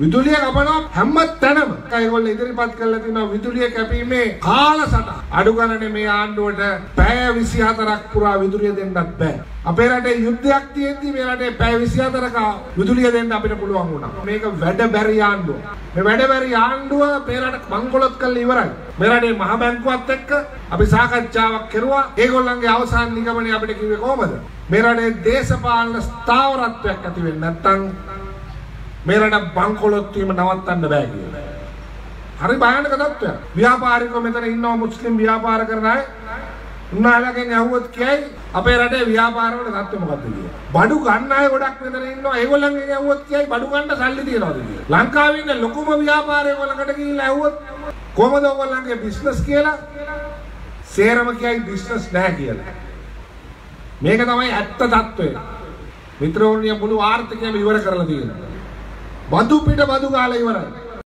විදුලිය කපනවා හැම තැනම. ඒගොල්ලෝ ඉදිරිපත් කරලා තිනවා විදුලිය කැපීමේ කාලසටහන. අඩු ගණනේ මේ ආණ්ඩුවට පැය 24ක් පුරා විදුලිය දෙන්නත් බෑ. අපේ රටේ යුද්ධයක් තියෙද්දි මේ රටේ පැය 24ක විදුලිය දෙන්න අපිට පුළුවන් වුණා. මේක වැඩ බැරි ආණ්ඩුව. මේ වැඩ බැරි ආණ්ඩුව මේ රට මංකොලොත් කරලා ඉවරයි. මේ රටේ මහ බැංකුවත් එක්ක අපි සාකච්ඡාවක් කරුවා. ඒගොල්ලන්ගේ අවසාන නිගමනය අපිට කිව්වේ කොහමද? මේ රටේ දේශපාලන ස්ථාවරත්වයක් ඇති වෙන්නේ නැත්නම් මේ රට බංකොලොත් වීම නවත්තන්න බෑ කියලා. හරි භයානක තත්ත්වයක්. ව්‍යාපාරිකව මෙතන ඉන්නව මුස්ලිම් ව්‍යාපාර කරන අය උන්නාලගෙන් ඇහුවොත් කියයි අපේ රටේ ව්‍යාපාර වල තත්ත්වය මොකද්ද කියලා. බඩු ගන්න අය ගොඩක් මෙතන ඉන්නවා. ඒගොල්ලන්ගෙන් ඇහුවොත් කියයි බඩු ගන්න සල්ලි තියනවාද කියලා. ලංකාවේ ඉන්න ලොකුම ව්‍යාපාරය වලකට ගිහිල්ලා ඇහුවොත් කොහමද ඔයගොල්ලන්ගේ බිස්නස් කියලා? සේරම කියයි බිස්නස් නැහැ කියලා. මේක තමයි ඇත්ත తত্ত্বය. මිත්‍රෝන්‍ය මුළු ආර්ථිකයම ඉවර කරලා තියෙනවා. බදු පිට බදු ගාලා ඉවරයි.